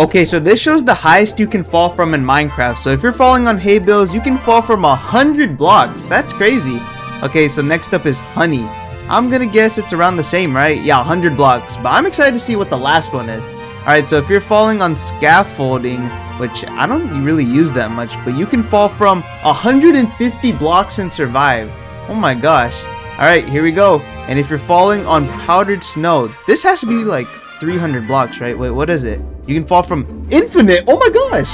Okay, so this shows the highest you can fall from in Minecraft. So if you're falling on hay bales, you can fall from a hundred blocks. That's crazy. Okay, so next up is honey. I'm gonna guess it's around the same, right? Yeah, 100 blocks. But I'm excited to see what the last one is. Alright, so if you're falling on scaffolding, which I don't really use that much, but you can fall from 150 blocks and survive. Oh my gosh. Alright, here we go. And if you're falling on powdered snow, this has to be like 300 blocks, right? Wait, what is it? You can fall from infinite. Oh my gosh.